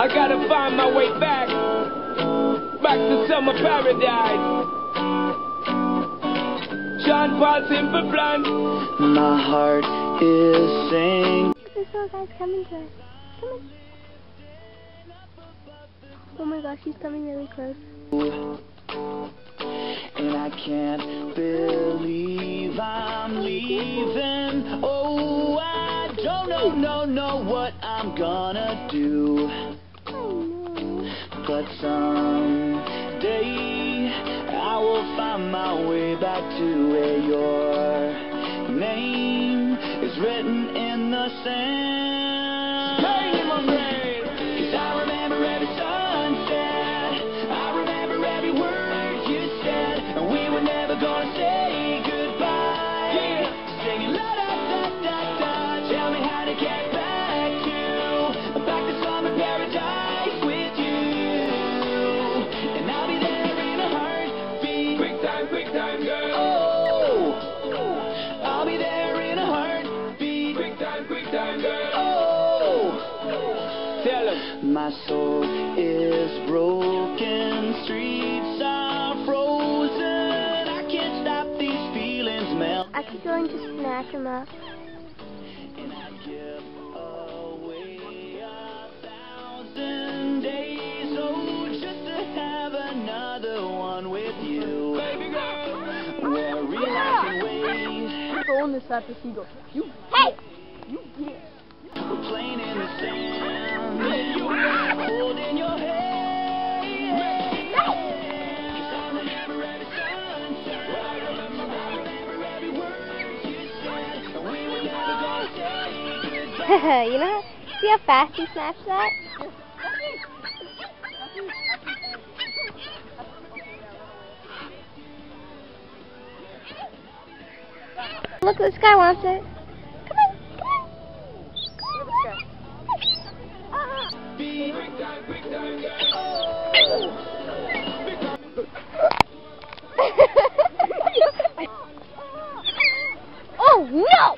I gotta find my way back, back to summer paradise. Sean Paul Simple Plan. My heart is singing. This little guy's coming to us. Come on. Oh my gosh, he's coming really close. And I can't believe I'm leaving. Oh, I don't know, no, know what I'm gonna do. But someday I will find my way back to where your name is written in the sand. Bang in my brain. 'Cause I remember every sunset. I remember every word you said. And we were never gonna say I'll be there in a heartbeat. Quick time, quick time, girl. Oh. Tell him. My soul is broken, streets are frozen. I can't stop these feelings melt. I keep going to snatch him up. On this of the You Hey! you get playing in the sand. Holding your hand. 'Cause I remember every sunset. I remember, I remember every word you said. And we were never gonna say goodbye. you know, see how fast he snatched that? Look, this guy wants it. Come on, come on. Oh no!